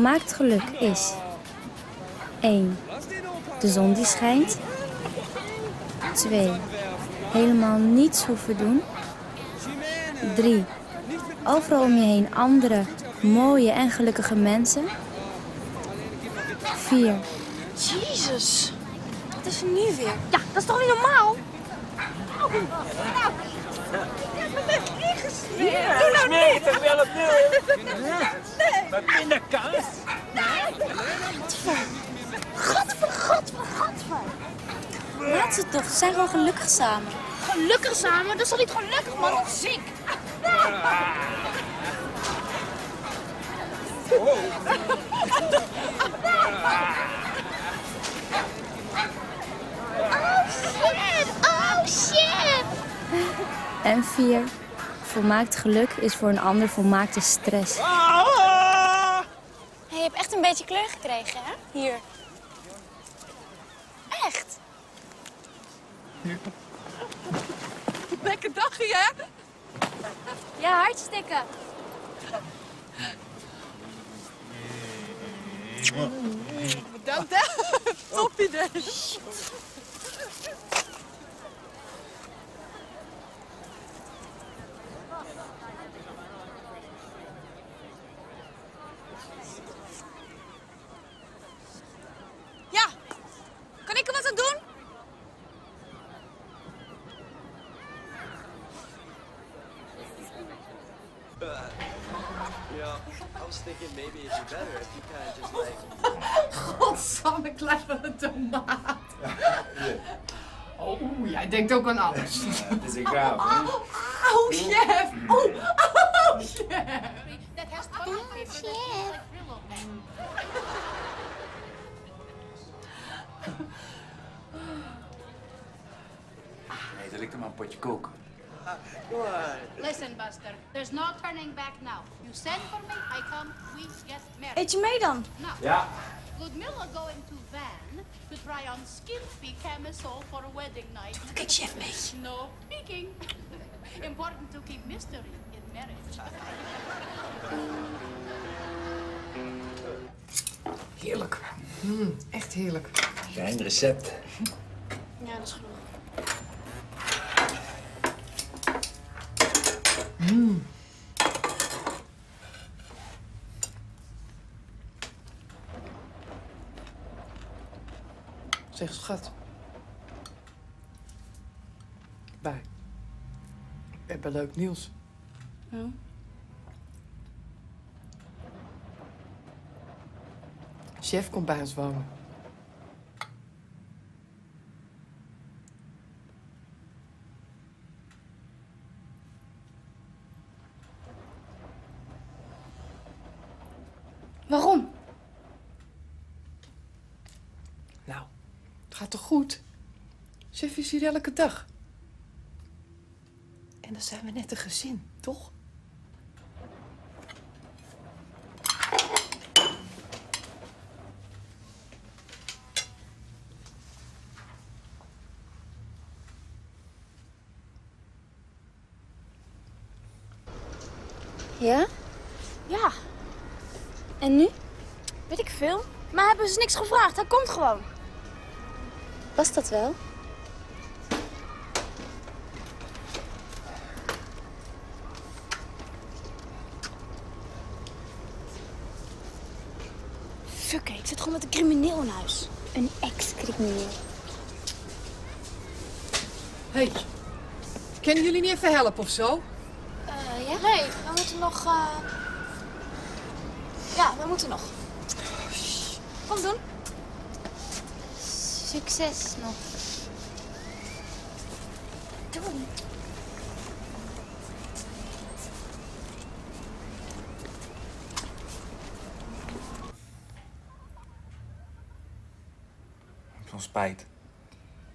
volmaakt geluk is 1. De zon die schijnt. 2. Helemaal niets hoeven doen. 3. Overal om je heen andere mooie en gelukkige mensen. 4. Jezus. Wat is er nu weer? Ja, dat is toch niet normaal? Doe nou niet! Ik wil het nu! Met pindakaas? Gadver, gadver, gadver. Laat ze toch, ze zijn gewoon gelukkig samen. Gelukkig samen? Dat is toch niet gelukkig, man? Dat is ziek. Oh! Oh shit! En 4. Volmaakt geluk is voor een ander volmaakte stress. Hey, je hebt echt een beetje kleur gekregen, hè? Hier. Echt? Lekker dagje, hè? Ja, hartstikke. Bedankt, hè? Top idee. Ja, kan ik er wat aan doen? Yeah, I was thinking maybe it'd be better if you kind of just like. Godsamme, kleine tomaat. Oh, oeh, jij denkt ook aan alles. Het is een hè? Oh, chef! Oh, oh, chef! Nee, dat ligt er maar een potje koken. On. Listen, Buster, there's no turning back now. You send for me, I come, we get married. Eet je mee dan? Now, Ja. Ludmilla going to Van to try on skimpy camisole for a wedding night. Kijk, chef mee. No peeking. Important to keep mystery in marriage. Heerlijk. Mm, echt heerlijk. Geen recept. Ja, dat is genoeg. Zeg, schat. Wij. We hebben leuk nieuws. Ja. Chef komt bij ons wonen. Waarom? Nou, het gaat toch goed? Chef is hier elke dag. En dan zijn we net een gezin, toch? Ja? Ja, En nu? weet ik veel. Maar hebben ze niks gevraagd? Hij komt gewoon. Was dat wel? Fuck, ik zit gewoon met een crimineel in huis. Een ex-crimineel. Hey, kunnen jullie niet even helpen of zo? Eh, ja? Nee, we moeten nog... eh, Ja, we moeten nog. Kom doen. Succes nog. Doen. Van spijt.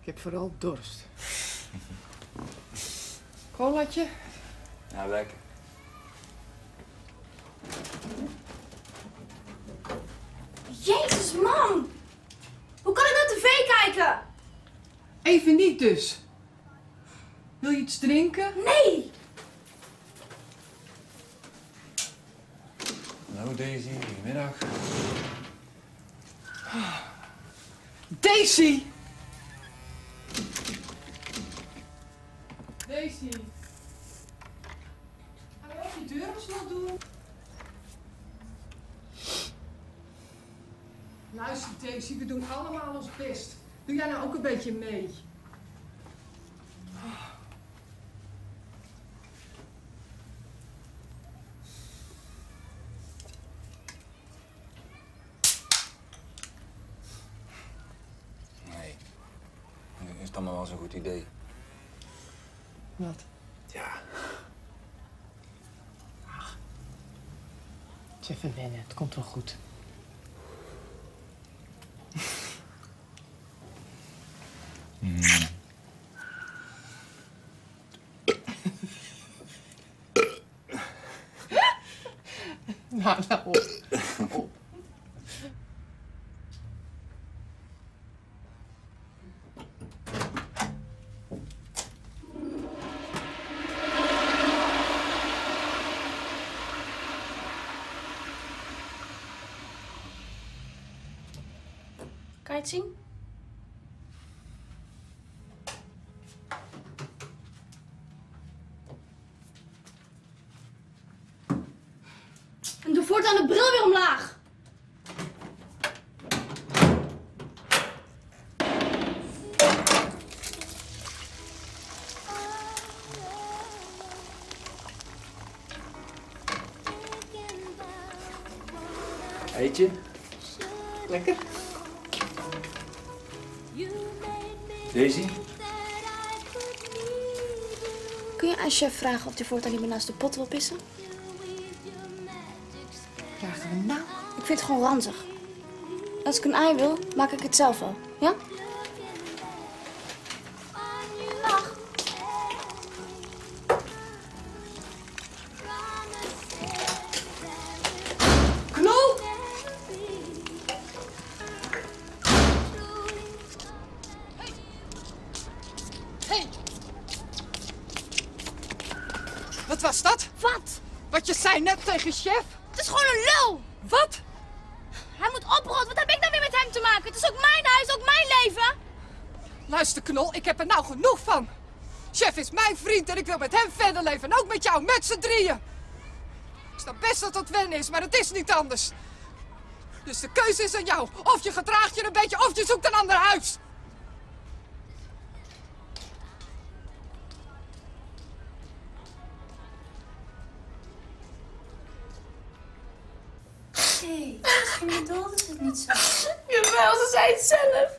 Ik heb vooral dorst. Colaatje? Ja, lekker. Jezus, man! Hoe kan ik kijken? Even niet dus. Wil je iets drinken? Nee! Hallo Daisy, goedemiddag. Daisy! Daisy. Gaan we ook die deur op slot doen? Luister Daisy, we doen allemaal ons best. Doe jij nou ook een beetje mee? Nee. Is het allemaal wel zo'n goed idee? Wat? Ja. Het is even wennen, het komt wel goed. nou, nou op. op. Het zien? En doe voortaan de bril weer omlaag. Eetje? Lekker. Daisy? Kun je aan chef vragen of hij voortaan niet meer naast de pot wil pissen? Vragen we nou? Ik vind het gewoon ranzig. Als ik een ei wil, maak ik het zelf wel. Ja? Wat was dat? Wat? Wat je zei net tegen chef? Het is gewoon een lul. Wat? Hij moet oprotten. Wat heb ik nou weer met hem te maken? Het is ook mijn huis, ook mijn leven. Luister, Knol, ik heb er nou genoeg van. Chef is mijn vriend en ik wil met hem verder leven. En ook met jou, met z'n drieën. Ik snap best dat het wennen is, maar het is niet anders. Dus de keuze is aan jou. Of je gedraagt je een beetje, of je zoekt een ander huis. Misschien bedoelde ze het niet zo. Jawel, ze zei het zelf.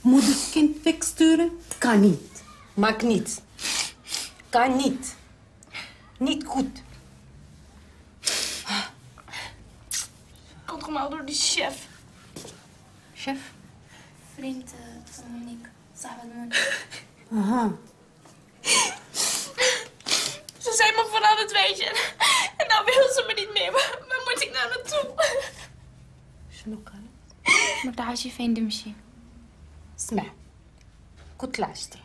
Moet het kind wegsturen? Kan niet. Mag niet. Kan niet. Niet goed. Komt allemaal door die chef. Chef? Vriend eh, van Monique. Samen met Aha. Ze zei me van het weet je. En nou wil ze me niet meer. Waar, waar moet ik nou naartoe? Snoeken. Maar daar is je geen dumsje. Sma. Goed luisteren.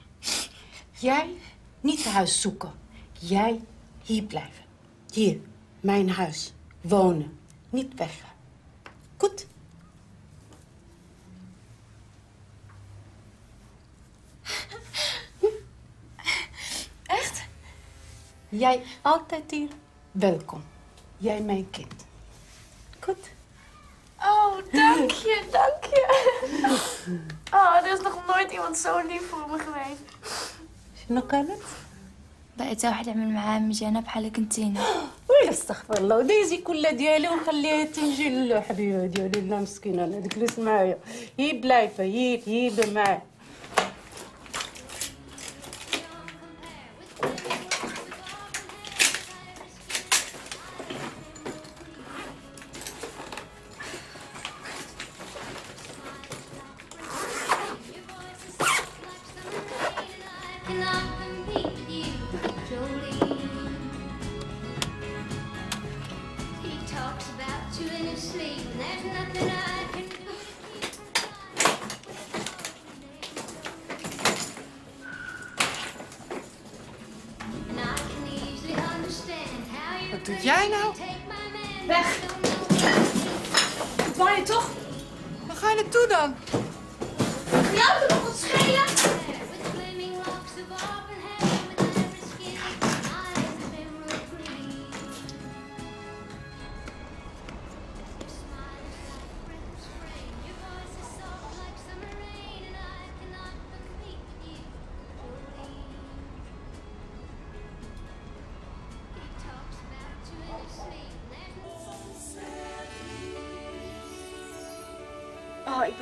Jij niet huis zoeken. Jij hier blijven. Hier, mijn huis. Wonen. Niet weggaan. Goed? Echt? Jij altijd hier welkom. Jij mijn kind. Goed? Oh, dank je, dank je. Oh, er is nog nooit iemand zo lief voor me geweest. شنو قالت؟ بقيت واحدة من معامل جنب بحالك انتينا وي استغفر الله دايزي كلها ديالي ونخليها تنجي للحبيبه ديالي لا مسكينه أنا تجلس معايا هي بلايفه هي هي معايا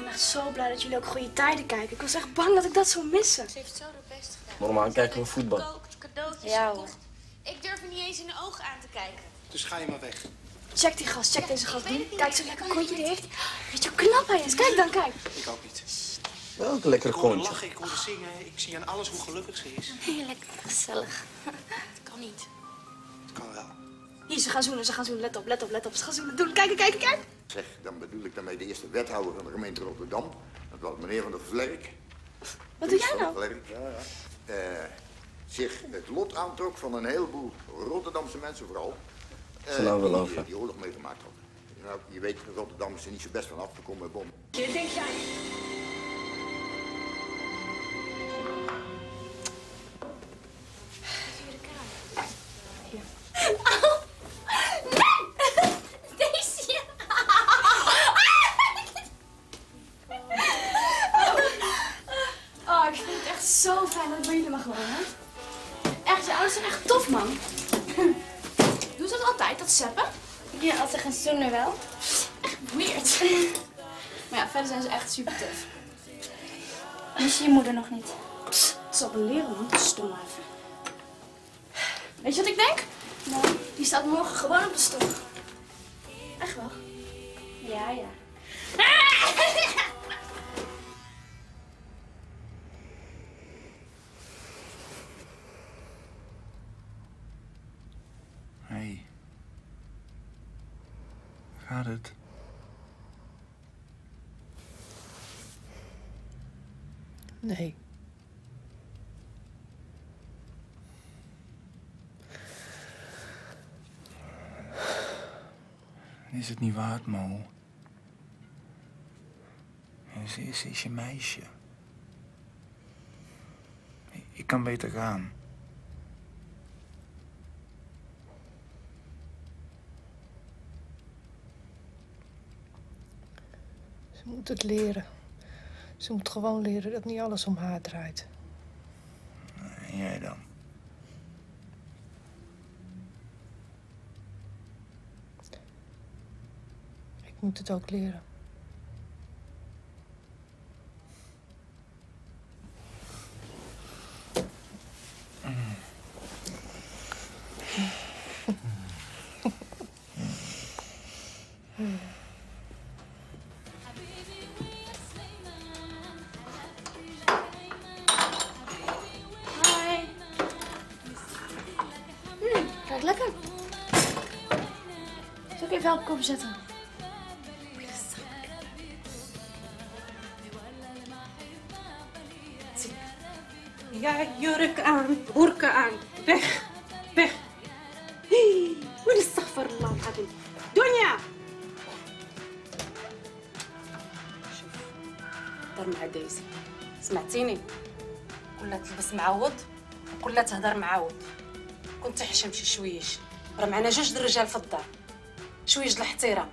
ben echt zo blij dat jullie ook goede tijden kijken. Ik was echt bang dat ik dat zou missen. Ze heeft zo haar best gedaan. Normaal kijken we voetbal. Gekookt, cadeautjes Ja, gekocht. Ik durf er niet eens in de ogen aan te kijken. Dus ga je maar weg. Check die gast, check deze gast. Kijk zo lekker kontje die heeft. Weet je hoe knap hij is? Kijk dan, kijk. Ik ook niet. Welk lekker Ik hoorde kontje. lachen, ik hoorde zingen. Ik zie aan alles hoe gelukkig ze is. Heerlijk, gezellig. Ze gaan zoenen, ze gaan zoenen. Let op, let op, let op. Ze gaan zoenen. Doen, kijk, kijk, kijk. Zeg, dan bedoel ik daarmee de eerste wethouder van de gemeente Rotterdam. Dat was meneer Van der Vlerk. Wat doe jij van nou? der Vlerk, ja, ja. Eh, zich het lot aantrok van een heleboel Rotterdamse mensen vooral. eh, Ze nou wel over. eh, die oorlog meegemaakt hadden. Nou, je weet, Rotterdam is er niet zo best van afgekomen bij bom. Denk jij? Jullie mag wonen. Echt, je ouders zijn echt tof, man. Doen ze dat altijd, dat seppen? Ja, als ze gaan zoenen wel. Weird. Maar ja, verder zijn ze echt super tof. Mis je je moeder nog niet? Psst, het zal wel leren, man. Stom even. Weet je wat ik denk? Nou, die staat morgen gewoon op de stok. Echt wel? Ja, ja. Hey. Gaat het? Nee. Is het niet waard, Mo? Ze is, ze is je meisje. Ik kan beter gaan. Moet het leren. Ze moet gewoon leren dat niet alles om haar draait. En jij dan? Ik moet het ook leren. Helpen opzetten? Ja, jurk aan, boerken aan. Weg, weg. وين استغفر الله العظيم دنيا شوف هضر مع دايزي سمعتيني كلها تلبس معوض وكلها تهضر معاود كنت تحشم شي شويش راه معنا جوج الرجال في الدار شويش د الاحترام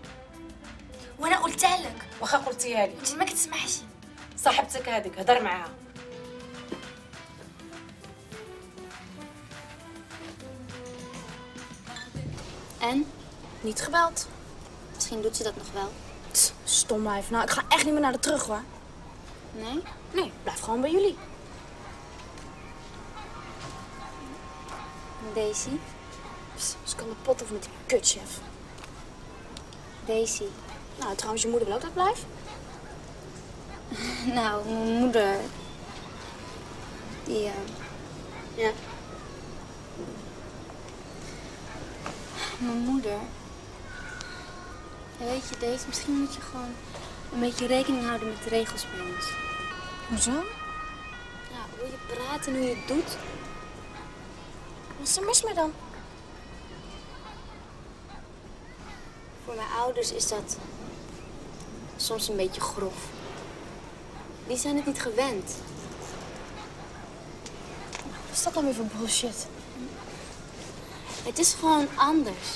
وانا قلتها لك واخا قلتيها لي انت ما كتسمعش صاحبتك هذيك هضر معاها En? Niet gebeld. Misschien doet ze dat nog wel. Tss, Stom wijf. Nou, ik ga echt niet meer naar de terug hoor. Nee? Nee, blijf gewoon bij jullie. Daisy? Psst, ze kan de pot of met die kutchef. Daisy. Nou, trouwens, je moeder wil ook dat ik blijf. Nou, mijn moeder... Die, eh, Ja. Mijn moeder. Ja, weet je, Daisy, misschien moet je gewoon een beetje rekening houden met de regels bij ons. Hoezo? Ja, hoe je praat en hoe je het doet. Wat is er mis mee dan? Voor mijn ouders is dat soms een beetje grof. Die zijn het niet gewend. Wat is dat dan weer voor bullshit? Het is gewoon anders.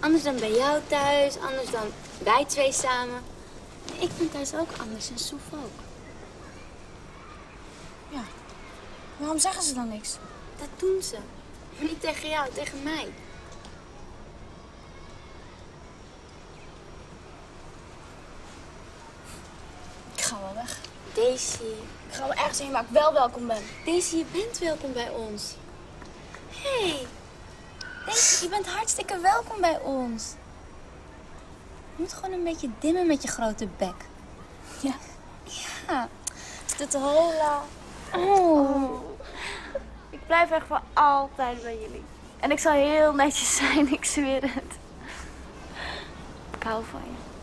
Anders dan bij jou thuis, anders dan wij twee samen. Ik ben thuis ook anders en Soef ook. Ja. Waarom zeggen ze dan niks? Dat doen ze. Maar niet tegen jou, tegen mij. Ik ga wel weg. Daisy. Ik ga wel ergens heen waar ik wel welkom ben. Daisy, je bent welkom bij ons. Hé. Hey. Daisy, je bent hartstikke welkom bij ons. Je moet gewoon een beetje dimmen met je grote bek. Ja. Ja. Dit hola. Oh. Ik blijf echt voor altijd bij jullie. En ik zal heel netjes zijn, ik zweer het. Ik hou van je.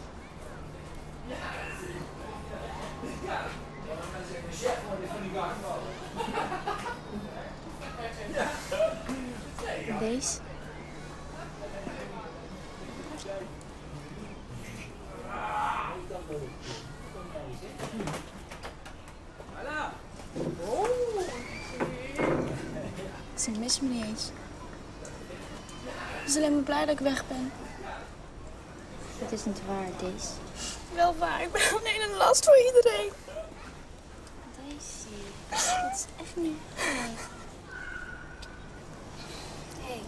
Deze. Ze mist me niet eens. Ze is alleen maar blij dat ik weg ben. Dat is niet waar, Daisy. Wel waar, ik ben alleen een last voor iedereen. Daisy, dat is echt niet waar. Hey.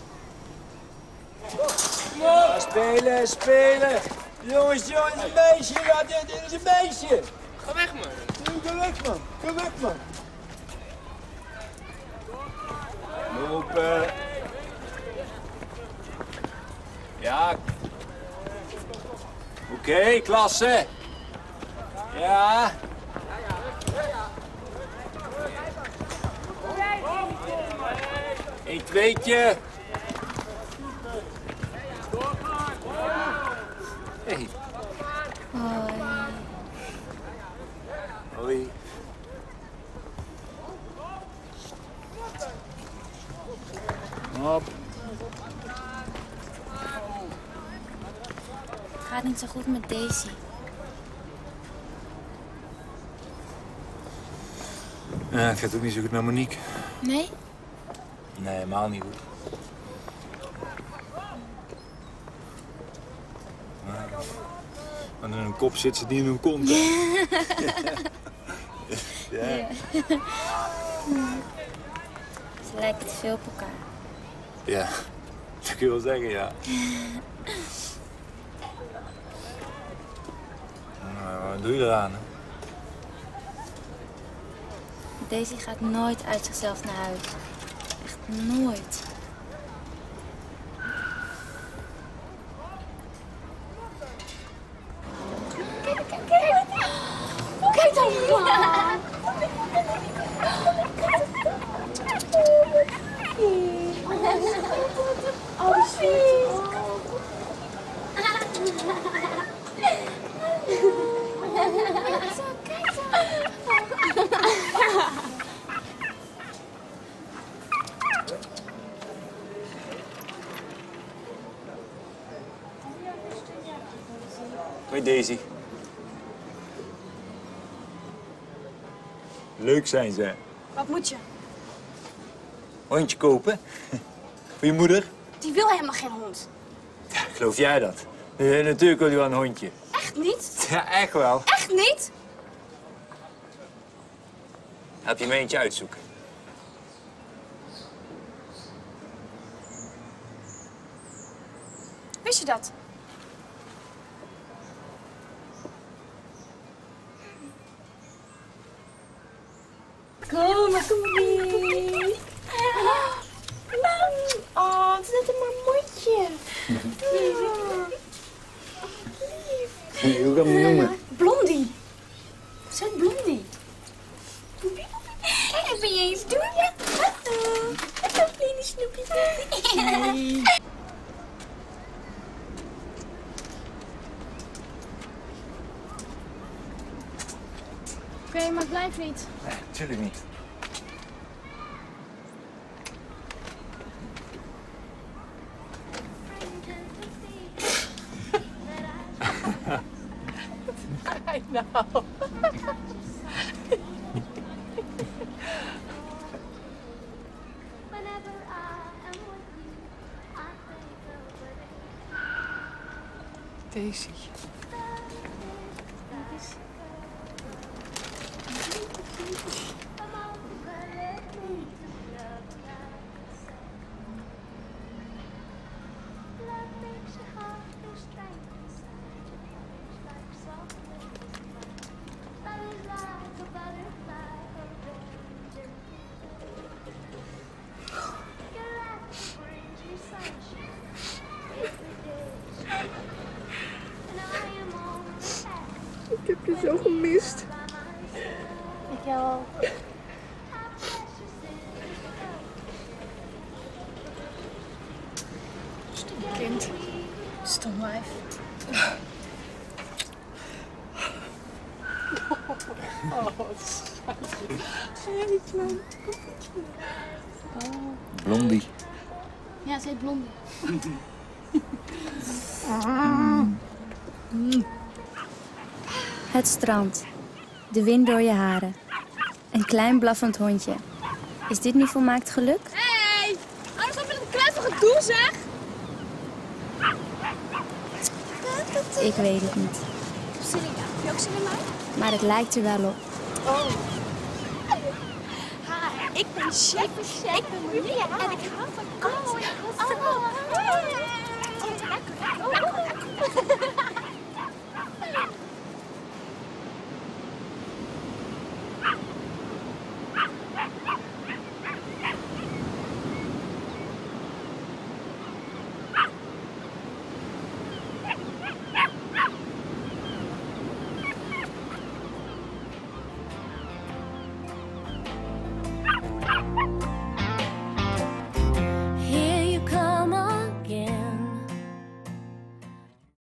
Ja, spelen, spelen. Jongens, jongens, een meisje. Ja, dit, dit is een meisje. Ga weg, man. Ga weg, man. Ga weg, man. Lopen. Ja. Oké, klasse. Ja. Eén tweetje. Hey. Hoi. Hoi. Op. Het gaat niet zo goed met Daisy. Ja, het gaat ook niet zo goed met Monique. Nee? Nee, helemaal niet goed. Maar, maar in een kop zit ze niet in hun kont. hè. ja. Ja. Ze lijken te veel op elkaar. ja, dat kun je wel zeggen, ja. Nou, wat doe je eraan? Hè? Daisy gaat nooit uit zichzelf naar huis. Echt nooit. Kijk dan! Oh, sweet. Hoi Daisy. Leuk zijn ze. Wat moet je? Hondje kopen? Voor je moeder? Die wil helemaal geen hond. Geloof jij dat? Ja, natuurlijk wil je wel een hondje. Echt niet? Ja, echt wel. Echt niet? Help je me eentje uitzoeken. Wist je dat? Kom maar, kom maar. Mam. Oh, het is net een marmotje. Hoe gaan we hem noemen? Blondie. Zet Blondie. Kijk even je eens doen, ja? Hallo. Hallo, kleine snoepje. Oké, maar ik blijf niet. Nee, natuurlijk niet. Daisy. Ook. Stom kind. Stom wijf. Oh, schatje. Blondie. Ja, ze heet Blondie. Het strand. De wind door je haren. Een klein blaffend hondje. Is dit nu volmaakt geluk? Hey! Hou eens op met het kletsige gedoe, zeg! Ik weet het niet. Celia, heb je ook zin in mij? Maar het lijkt er wel op. Oh. Hi, ik ben Chef. Ik ben Maria en ik hou van koken. Oh, oh, oh. Oh, lekker. Oh,